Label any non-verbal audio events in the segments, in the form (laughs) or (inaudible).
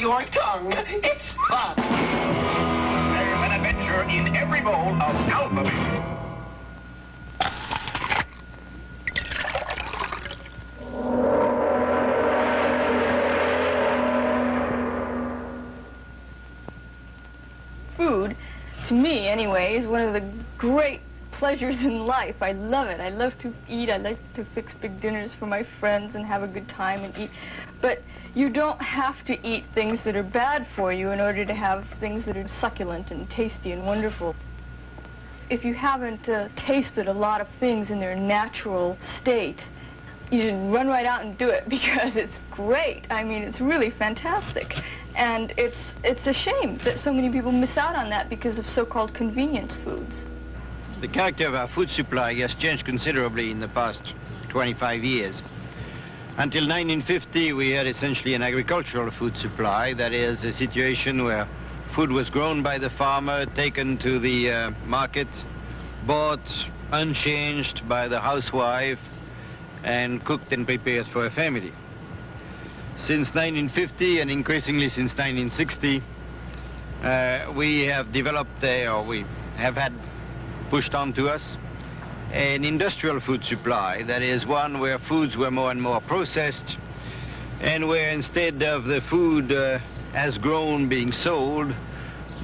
your tongue. It's fun. There's an adventure in every bowl of alphabet. Food, to me anyway, is one of the great pleasures in life. I love it. I love to eat. I like to fix big dinners for my friends and have a good time and eat. But you don't have to eat things that are bad for you in order to have things that are succulent and tasty and wonderful. If you haven't uh, tasted a lot of things in their natural state, you should run right out and do it (laughs) because it's great. I mean, it's really fantastic. And it's, it's a shame that so many people miss out on that because of so-called convenience foods. The character of our food supply has changed considerably in the past 25 years. Until 1950, we had essentially an agricultural food supply. That is, a situation where food was grown by the farmer, taken to the uh, market, bought unchanged by the housewife, and cooked and prepared for a family. Since 1950, and increasingly since 1960, uh, we have developed, a, or we have had pushed on to us an industrial food supply, that is one where foods were more and more processed and where instead of the food uh, as grown being sold,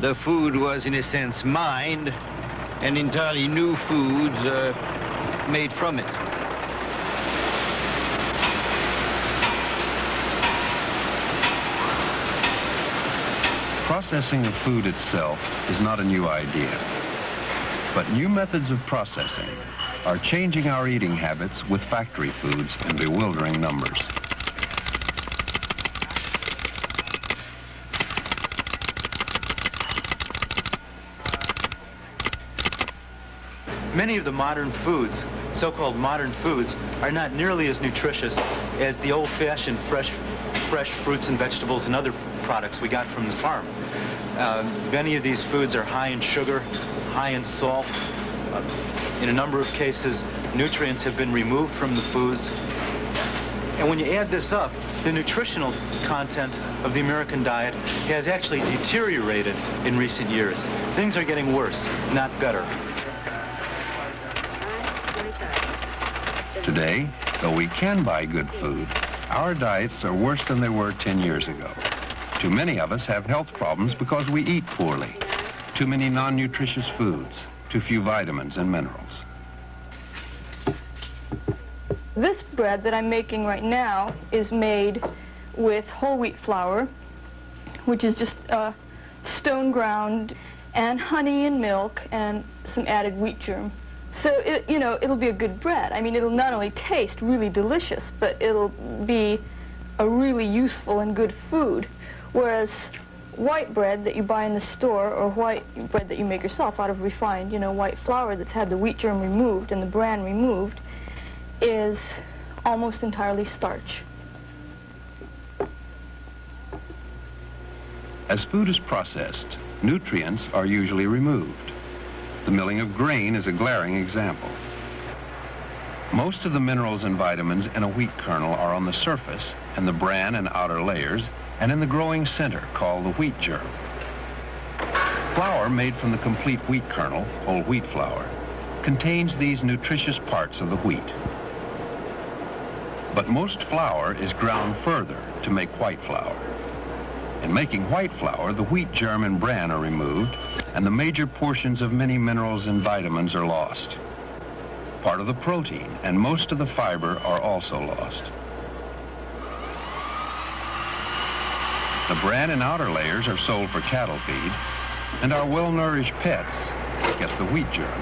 the food was in a sense mined and entirely new foods uh, made from it. Processing of food itself is not a new idea. But new methods of processing are changing our eating habits with factory foods in bewildering numbers. Many of the modern foods, so-called modern foods, are not nearly as nutritious as the old-fashioned fresh, fresh fruits and vegetables and other products we got from the farm. Uh, many of these foods are high in sugar, high in salt. Uh, in a number of cases, nutrients have been removed from the foods. And when you add this up, the nutritional content of the American diet has actually deteriorated in recent years. Things are getting worse, not better. Today, though we can buy good food, our diets are worse than they were 10 years ago. Too many of us have health problems because we eat poorly. Too many non-nutritious foods, too few vitamins and minerals. This bread that I'm making right now is made with whole wheat flour, which is just uh, stone ground, and honey and milk and some added wheat germ. So, it, you know, it'll be a good bread. I mean, it'll not only taste really delicious, but it'll be a really useful and good food. Whereas white bread that you buy in the store or white bread that you make yourself out of refined, you know, white flour that's had the wheat germ removed and the bran removed is almost entirely starch. As food is processed, nutrients are usually removed. The milling of grain is a glaring example. Most of the minerals and vitamins in a wheat kernel are on the surface and the bran and outer layers and in the growing center called the wheat germ. Flour made from the complete wheat kernel, whole wheat flour, contains these nutritious parts of the wheat. But most flour is ground further to make white flour. In making white flour, the wheat germ and bran are removed, and the major portions of many minerals and vitamins are lost. Part of the protein and most of the fiber are also lost. The bran and outer layers are sold for cattle feed, and our well-nourished pets get the wheat germ.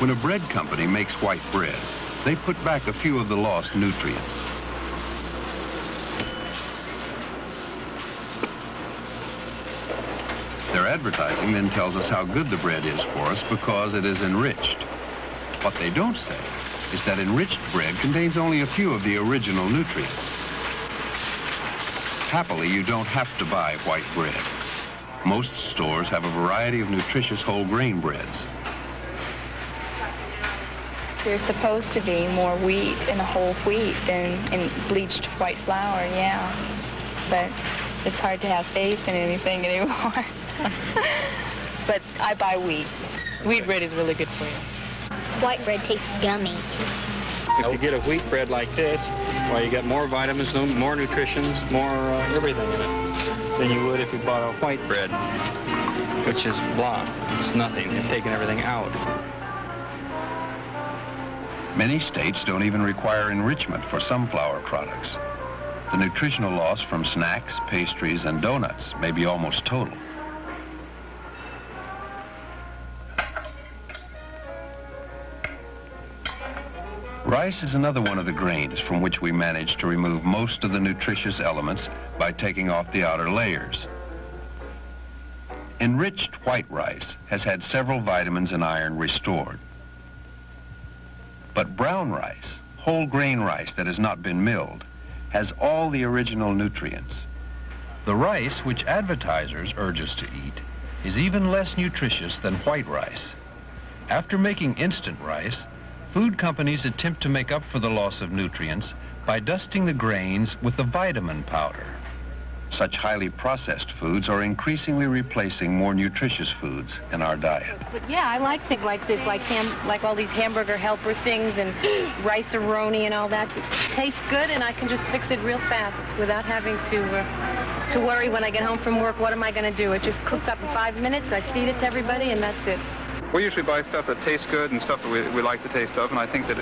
When a bread company makes white bread, they put back a few of the lost nutrients. Advertising then tells us how good the bread is for us because it is enriched. What they don't say is that enriched bread contains only a few of the original nutrients. Happily, you don't have to buy white bread. Most stores have a variety of nutritious whole grain breads. There's supposed to be more wheat in a whole wheat than in bleached white flour, yeah. But it's hard to have faith in anything anymore. (laughs) (laughs) but I buy wheat. Wheat bread is really good for you. White bread tastes gummy. If you get a wheat bread like this, well, you get more vitamins, more nutrition, more uh, everything in it than you would if you bought a white bread, which is blah. It's nothing. They've taken everything out. Many states don't even require enrichment for some flour products. The nutritional loss from snacks, pastries, and donuts may be almost total. Rice is another one of the grains from which we manage to remove most of the nutritious elements by taking off the outer layers. Enriched white rice has had several vitamins and iron restored. But brown rice, whole grain rice that has not been milled, has all the original nutrients. The rice which advertisers urge us to eat is even less nutritious than white rice. After making instant rice, food companies attempt to make up for the loss of nutrients by dusting the grains with the vitamin powder. Such highly processed foods are increasingly replacing more nutritious foods in our diet. But yeah, I like things like this, like ham, like all these hamburger helper things and (gasps) Rice-A-Roni and all that. It tastes good, and I can just fix it real fast without having to uh, to worry when I get home from work. What am I going to do? It just cooks up in five minutes. I feed it to everybody, and that's it. We usually buy stuff that tastes good and stuff that we, we like the taste of, and I think that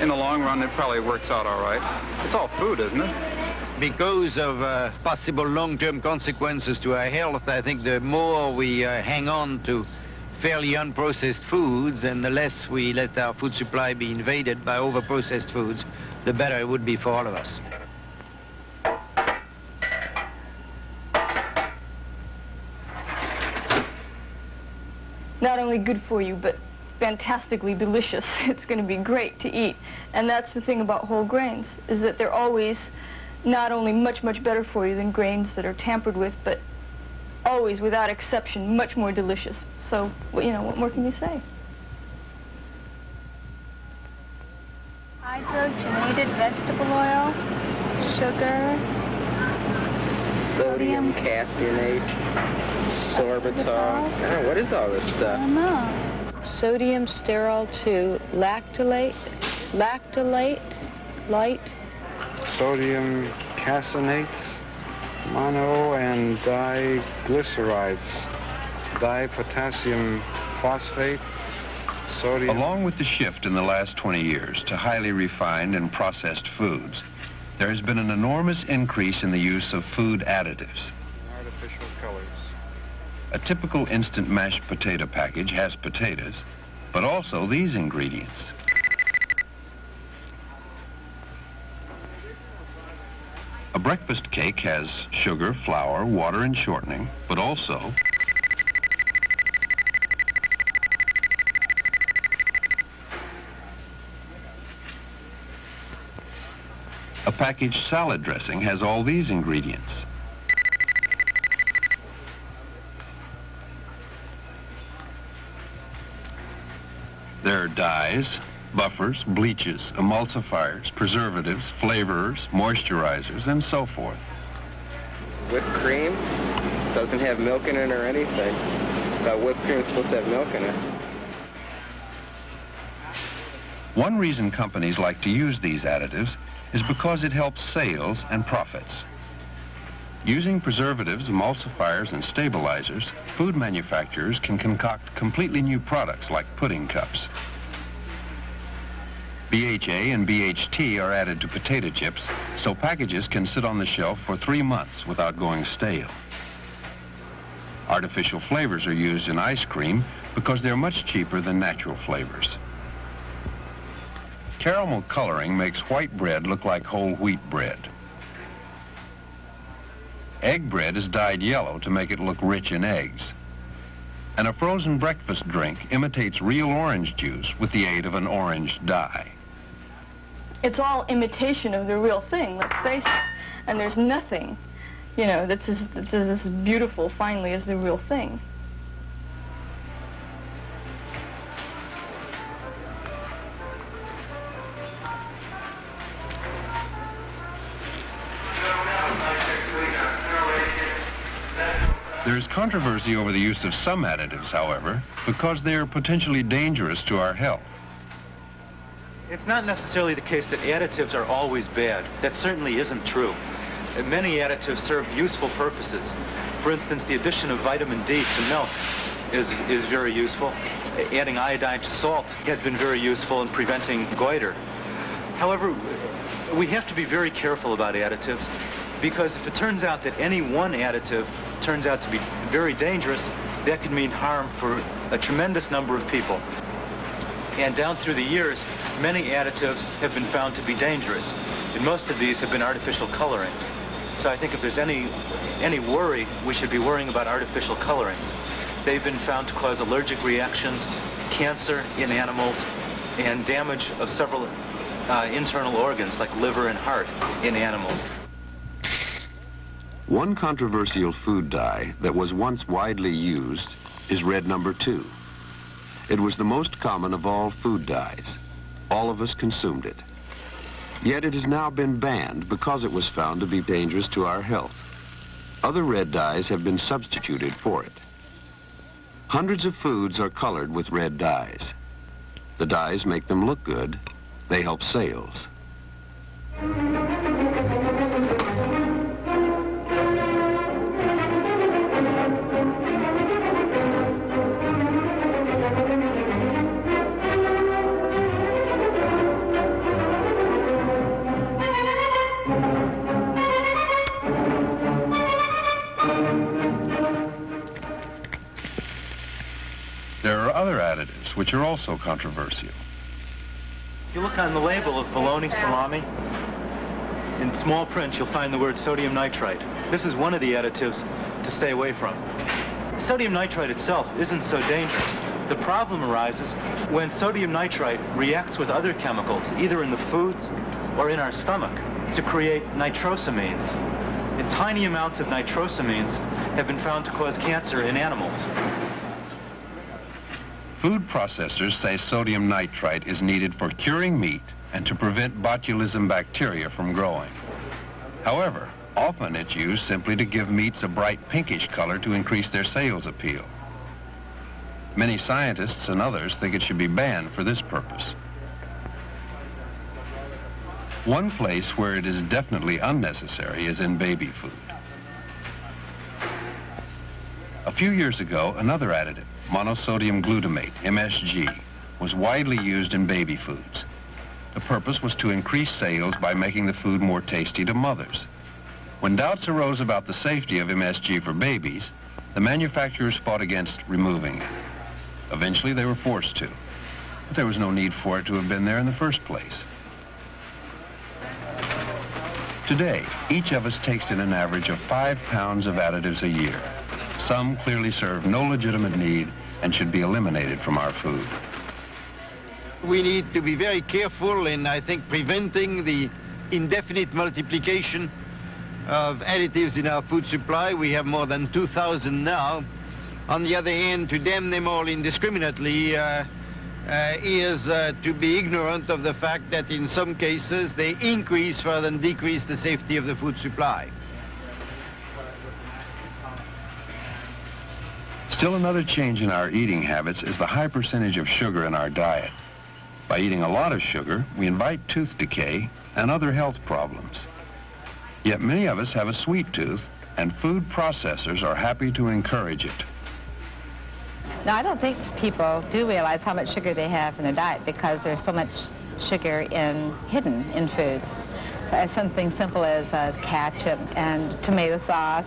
in the long run it probably works out all right. It's all food, isn't it? Because of uh, possible long-term consequences to our health, I think the more we uh, hang on to fairly unprocessed foods and the less we let our food supply be invaded by over-processed foods, the better it would be for all of us. Not only good for you, but fantastically delicious. (laughs) It's going to be great to eat. And that's the thing about whole grains, is that they're always not only much, much better for you than grains that are tampered with, but always, without exception, much more delicious. So, you know, what more can you say? Hydrogenated vegetable oil, sugar, Sodium caseinate, sorbitol. God, what is all this I stuff? don't know. Sodium sterol 2, lactolate, lactolate, light. sodium caseinates, mono and diglycerides, dipotassium phosphate, sodium. Along with the shift in the last 20 years to highly refined and processed foods, there has been an enormous increase in the use of food additives. artificial colors. A typical instant mashed potato package has potatoes, but also these ingredients. A breakfast cake has sugar, flour, water, and shortening, but also a packaged salad dressing has all these ingredients. Are dyes, buffers, bleaches, emulsifiers, preservatives, flavorers, moisturizers, and so forth. Whipped cream doesn't have milk in it or anything. Thought whipped cream is supposed to have milk in it. One reason companies like to use these additives is because it helps sales and profits. Using preservatives, emulsifiers, and stabilizers, food manufacturers can concoct completely new products like pudding cups. BHA and BHT are added to potato chips, so packages can sit on the shelf for three months without going stale. Artificial flavors are used in ice cream because they're much cheaper than natural flavors. caramel coloring makes white bread look like whole wheat bread. Egg bread is dyed yellow to make it look rich in eggs. And a frozen breakfast drink imitates real orange juice with the aid of an orange dye. It's all imitation of the real thing, let's face it. And there's nothing, you know, that's as, that's as beautiful finally as the real thing. There is controversy over the use of some additives, however, because they are potentially dangerous to our health. It's not necessarily the case that additives are always bad. That certainly isn't true. Many additives serve useful purposes. For instance, the addition of vitamin D to milk is, is very useful. Adding iodine to salt has been very useful in preventing goiter. However, we have to be very careful about additives because if it turns out that any one additive turns out to be very dangerous, that could mean harm for a tremendous number of people. And down through the years, many additives have been found to be dangerous. And most of these have been artificial colorings. So I think if there's any, any worry, we should be worrying about artificial colorings. They've been found to cause allergic reactions, cancer in animals, and damage of several uh, internal organs like liver and heart in animals. One controversial food dye that was once widely used is red number two. It was the most common of all food dyes. All of us consumed it. Yet it has now been banned because it was found to be dangerous to our health. Other red dyes have been substituted for it. Hundreds of foods are colored with red dyes. The dyes make them look good. They help sales. Which are also controversial. You look on the label of bologna salami, in small print you'll find the word sodium nitrite. This is one of the additives to stay away from. Sodium nitrite itself isn't so dangerous. The problem arises when sodium nitrite reacts with other chemicals, either in the foods or in our stomach, to create nitrosamines. And tiny amounts of nitrosamines have been found to cause cancer in animals. Food processors say sodium nitrite is needed for curing meat and to prevent botulism bacteria from growing. However, often it's used simply to give meats a bright pinkish color to increase their sales appeal. Many scientists and others think it should be banned for this purpose. One place where it is definitely unnecessary is in baby food. A few years ago, another additive, monosodium glutamate, MSG, was widely used in baby foods. The purpose was to increase sales by making the food more tasty to mothers. When doubts arose about the safety of MSG for babies, the manufacturers fought against removing it. Eventually, they were forced to. But there was no need for it to have been there in the first place. Today, each of us takes in an average of five pounds of additives a year. Some clearly serve no legitimate need and should be eliminated from our food. We need to be very careful in, I think, preventing the indefinite multiplication of additives in our food supply. We have more than 2,000 now. On the other hand, to damn them all indiscriminately uh, uh, is uh, to be ignorant of the fact that in some cases they increase rather than decrease the safety of the food supply. Still another change in our eating habits is the high percentage of sugar in our diet. By eating a lot of sugar, we invite tooth decay and other health problems. Yet many of us have a sweet tooth, and food processors are happy to encourage it. Now, I don't think people do realize how much sugar they have in their diet because there's so much sugar in hidden in foods. As something simple as uh, ketchup and tomato sauce.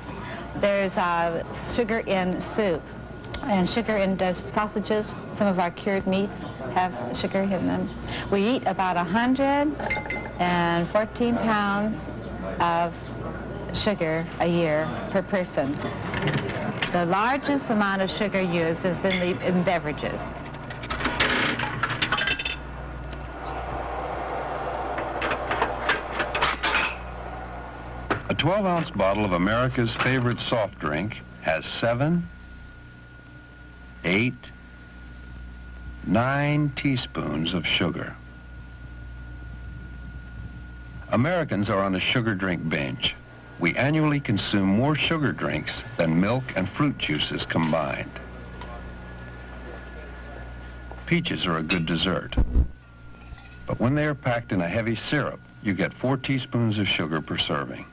There's uh, sugar in soup. And sugar in those sausages. Some of our cured meats have sugar in them. We eat about 114 pounds of sugar a year per person. The largest amount of sugar used is in, the, in beverages. A 12-ounce bottle of America's favorite soft drink has seven, eight, nine teaspoons of sugar. Americans are on a sugar drink binge. We annually consume more sugar drinks than milk and fruit juices combined. Peaches are a good dessert. But when they are packed in a heavy syrup, you get four teaspoons of sugar per serving.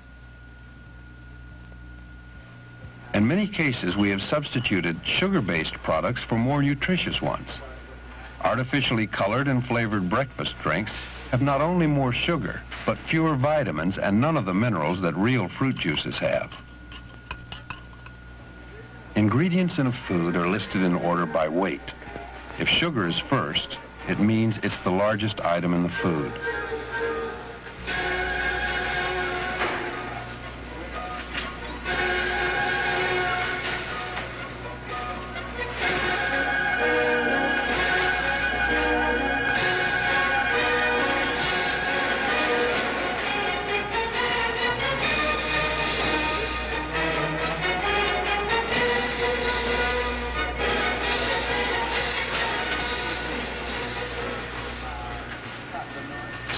In many cases, we have substituted sugar-based products for more nutritious ones. Artificially colored and flavored breakfast drinks have not only more sugar, but fewer vitamins and none of the minerals that real fruit juices have. Ingredients in a food are listed in order by weight. If sugar is first, it means it's the largest item in the food.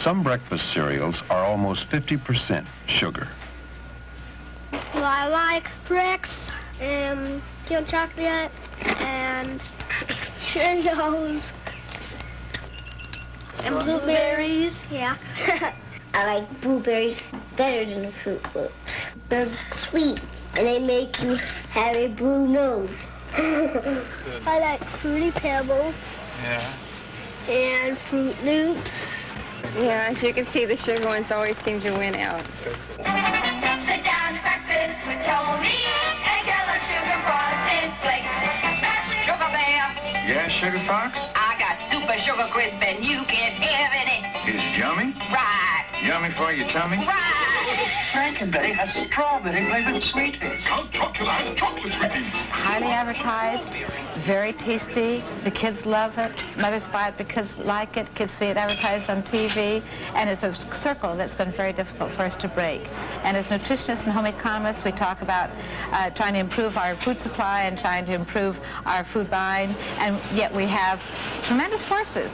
Some breakfast cereals are almost 50% sugar. Well, I like Brix and Kale Chocolate and (laughs) Cheerios and blueberries. Yeah. (laughs) I like blueberries better than the Froot Loops. They're sweet, and they make you have a blue nose. (laughs) I like Fruity Pebbles Yeah. and Froot Loops. Yeah, as you can see, the sugar ones always seem to win out. Sit down to breakfast with Tony and get a sugar frosted flakes. Sugar Bear, Yes, Sugar Fox? I got super sugar crisp and you can't have any. Is it yummy? Right, Yummy for your tummy? right. Franken Berry has strawberry flavored sweeties. Count Chocula has chocolate sweeties. Highly advertised, very tasty. The kids love it. Mothers buy it because like it. Kids see it advertised on TV, and it's a circle that's been very difficult for us to break. And as nutritionists and home economists, we talk about uh, trying to improve our food supply and trying to improve our food buying, and yet we have tremendous forces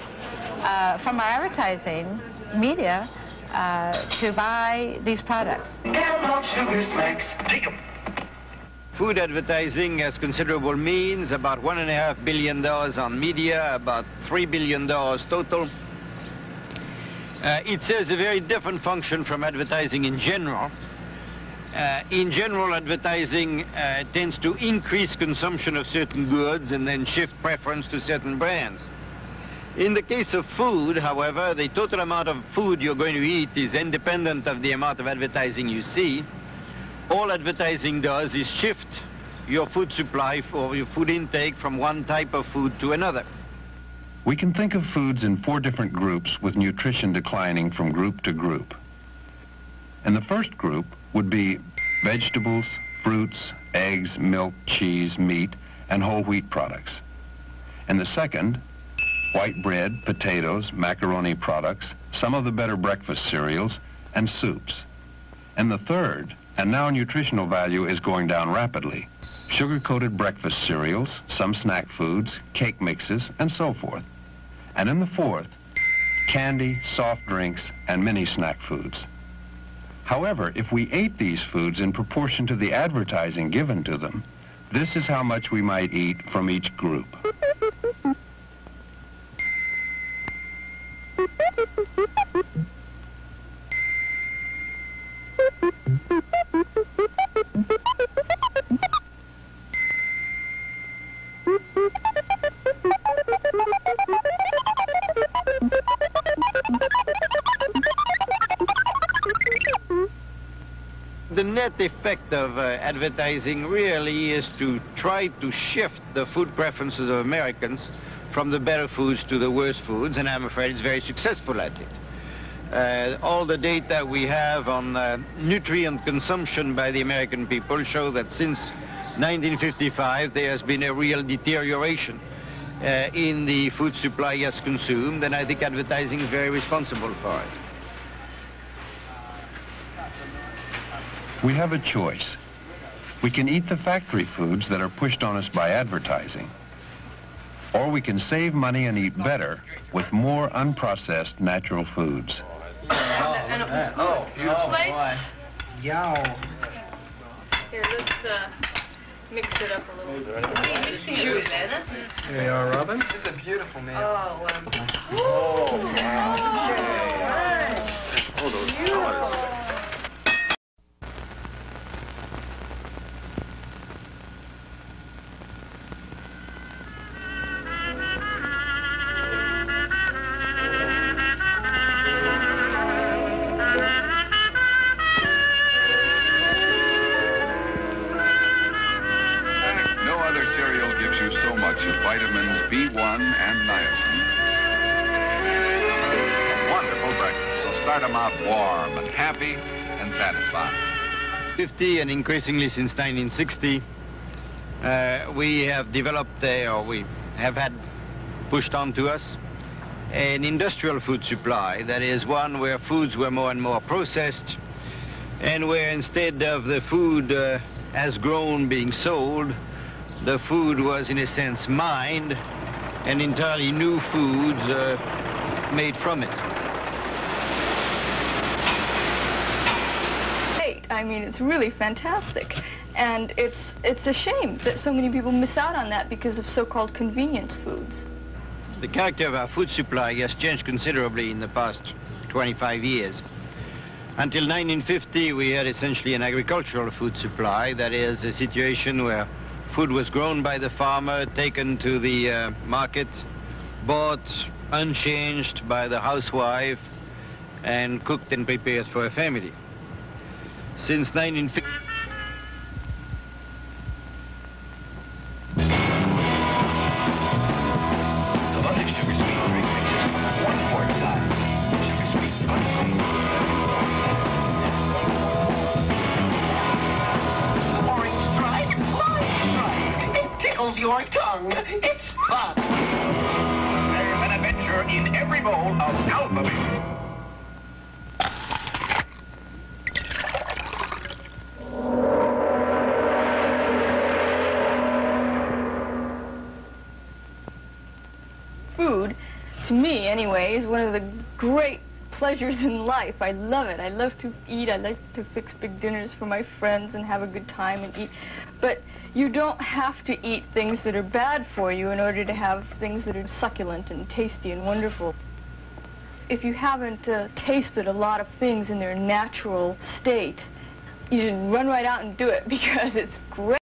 uh, from our advertising media uh, to buy these products. Download sugar smacks. Take 'em. Food advertising has considerable means, about one and a half billion dollars on media, about three billion dollars total. Uh, it serves a very different function from advertising in general. Uh, in general, advertising uh, tends to increase consumption of certain goods and then shift preference to certain brands. In the case of food, however, the total amount of food you're going to eat is independent of the amount of advertising you see. All advertising does is shift your food supply or your food intake from one type of food to another. We can think of foods in four different groups with nutrition declining from group to group. And the first group would be vegetables, fruits, eggs, milk, cheese, meat, and whole wheat products. And the second, white bread, potatoes, macaroni products, some of the better breakfast cereals, and soups. And the third, and now nutritional value is going down rapidly, sugar-coated breakfast cereals, some snack foods, cake mixes, and so forth. And in the fourth, candy, soft drinks, and many snack foods. However, if we ate these foods in proportion to the advertising given to them, this is how much we might eat from each group. (laughs) The effect of uh, advertising really is to try to shift the food preferences of Americans from the better foods to the worse foods, and I'm afraid it's very successful at it. Uh, all the data we have on uh, nutrient consumption by the American people show that since 1955 there has been a real deterioration uh, in the food supply as consumed, and I think advertising is very responsible for it. We have a choice. We can eat the factory foods that are pushed on us by advertising. Or we can save money and eat better with more unprocessed natural foods. Oh, beautiful. Plates? Yow. Here, let's uh, mix it up a little. Juice. There you are, Robin. This is a beautiful meal. Oh, um, Oh, Oh, those colors. As vitamins B1 and niacin. A wonderful breakfast. So start them out warm and happy and satisfied. 50 and increasingly since 1960, uh, we have developed, uh, or we have had pushed onto us, an industrial food supply. That is one where foods were more and more processed, and where instead of the food uh, as grown being sold, the food was in a sense mined, and entirely new foods uh, made from it. I mean, it's really fantastic. And it's, it's a shame that so many people miss out on that because of so-called convenience foods. The character of our food supply has changed considerably in the past 25 years. Until 1950, we had essentially an agricultural food supply, that is, a situation where food was grown by the farmer, taken to the uh, market, bought unchanged by the housewife, and cooked and prepared for a family. Since 1950, tickles your tongue. It's fun. There's an adventure in every bowl of alphabet. Food, to me anyway, is one of the great pleasures in life. I love it. I love to eat. I like to fix big dinners for my friends and have a good time and eat. But you don't have to eat things that are bad for you in order to have things that are succulent and tasty and wonderful. If you haven't uh, tasted a lot of things in their natural state, you should run right out and do it (laughs) because it's great.